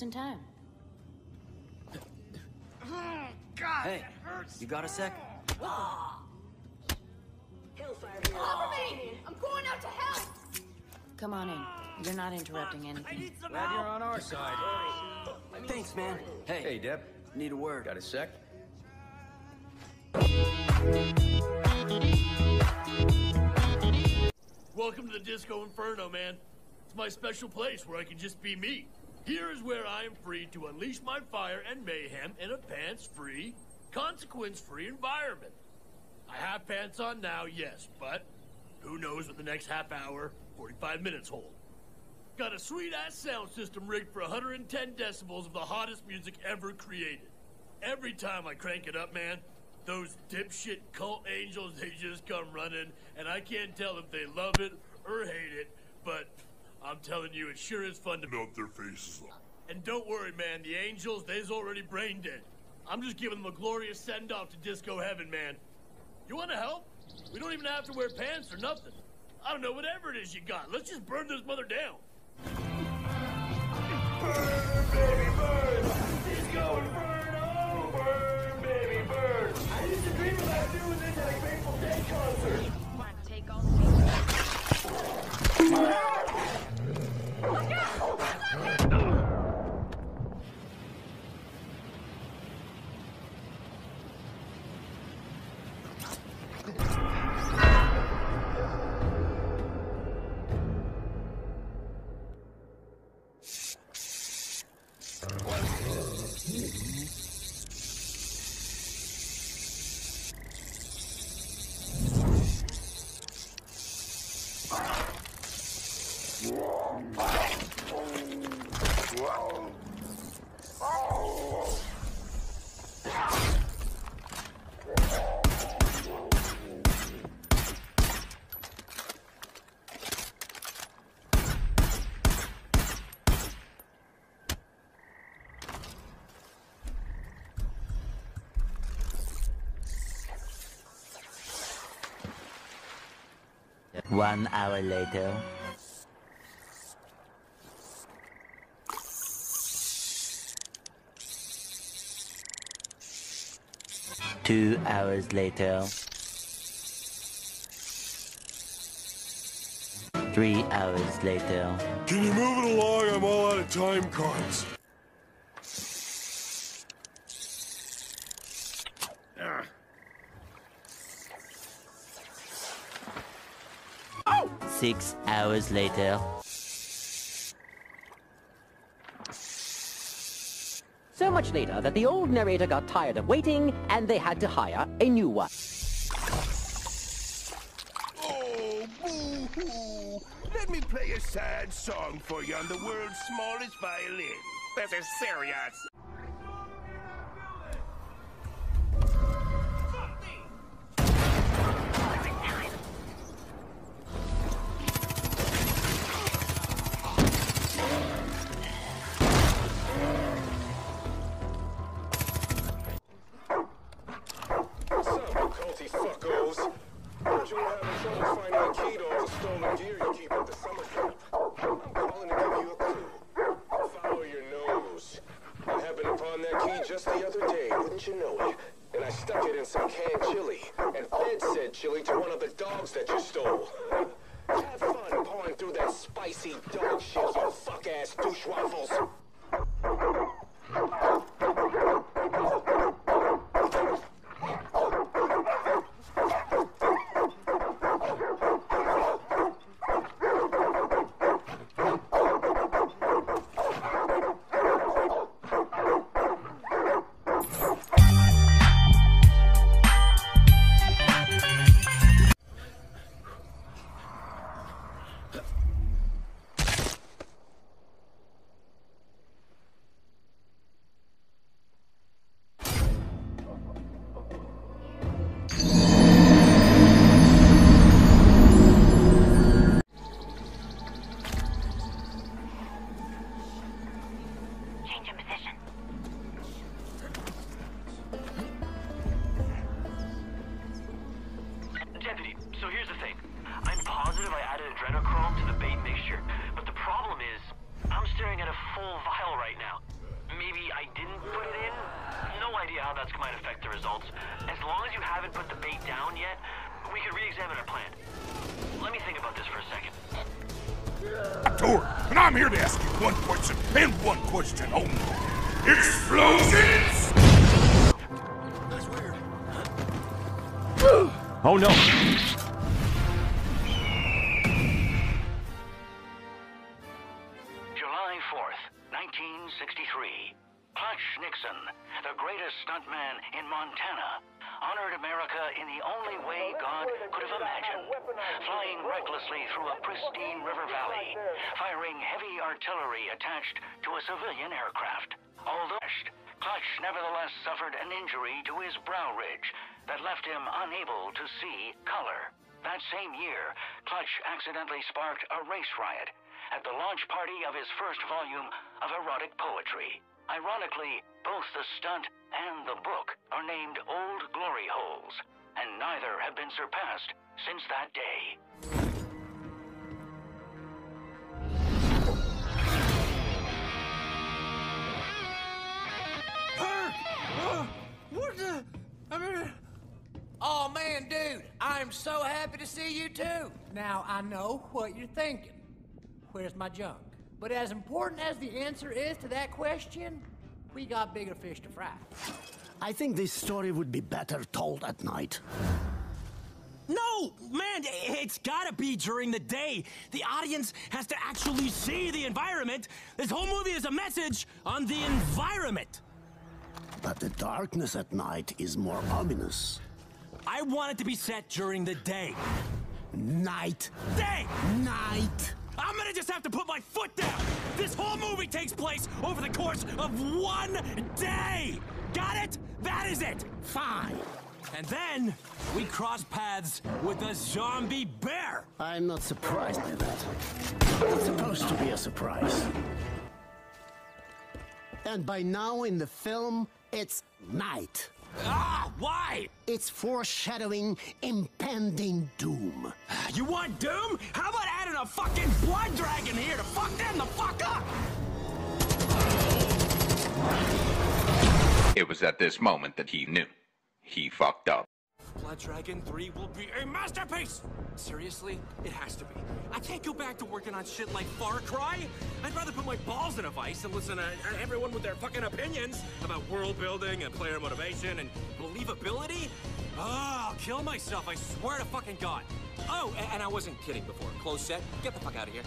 just in time. God, hey, you got a sec? Cover me! I'm going out to hell! Come on in. You're not interrupting anything. Glad you're on our side. Thanks, man. Hey. Hey, Deb. Need a word. Got a sec? Welcome to the Disco Inferno, man. It's my special place where I can just be me. Here is where I am free to unleash my fire and mayhem in a pants-free, consequence-free environment. I have pants on now, yes, but who knows what the next half hour, 45 minutes hold. Got a sweet-ass sound system rigged for 110 decibels of the hottest music ever created. Every time I crank it up, man, those dipshit cult angels, they just come running, and I can't tell if they love it or hate it, but I'm telling you, it sure is fun to melt their faces off. And don't worry, man, the angels, they's already brain dead. I'm just giving them a glorious send-off to disco heaven, man. You wanna help? We don't even have to wear pants or nothing. I don't know, whatever it is you got, let's just burn this mother down. Burn, baby, burn! Disco Inferno! Burn, baby, burn! I used to dream about doing this at a Grateful Dead concert. One hour later. Two hours later. Three hours later. Can you move it along? I'm all out of time cards. Six hours later. So much later that the old narrator got tired of waiting and they had to hire a new one. Oh, boo-hoo! Let me play a sad song for you on the world's smallest violin. This is serious. Dogs that you stole. Have fun pawing through that spicy dog shit, you fuck-ass douche waffles. Full vial right now. Maybe I didn't put it in. No idea how that's might affect the results. As long as you haven't put the bait down yet, we could re-examine our plan. Let me think about this for a second. Tor, and I'm here to ask you one question and one question only. Explosions! That's weird. Oh no. The greatest stuntman in Montana, honored America in the only way God could have imagined. Flying recklessly through a pristine river valley, firing heavy artillery attached to a civilian aircraft. Although Clutch nevertheless suffered an injury to his brow ridge that left him unable to see color. That same year, Clutch accidentally sparked a race riot at the launch party of his first volume of erotic poetry. Ironically, both the stunt and the book are named Old Glory Holes, and neither have been surpassed since that day. What the? I mean. Oh man, dude, I'm so happy to see you too. Now I know what you're thinking. Where's my junk? But as important as the answer is to that question, we got bigger fish to fry. I think this story would be better told at night. No, man, it's gotta be during the day. The audience has to actually see the environment. This whole movie is a message on the environment. But the darkness at night is more ominous. I want it to be set during the day. Night. Day! Night! I'm gonna just have to put my foot down! This whole movie takes place over the course of one day! Got it? That is it! Fine. And then we cross paths with a zombie bear! I'm not surprised by that. It's supposed to be a surprise. And by now in the film, it's night. Ah, why? It's foreshadowing impending doom. You want doom? How about adding a fucking blood dragon here to fuck them the fuck up? It was at this moment that he knew. He fucked up. Blood Dragon 3 will be a masterpiece! Seriously? It has to be. I can't go back to working on shit like Far Cry. I'd rather put my balls in a vice and listen to uh, everyone with their fucking opinions about world building and player motivation and believability. Oh, I'll kill myself, I swear to fucking God. Oh, and I wasn't kidding before. Close set. Get the fuck out of here.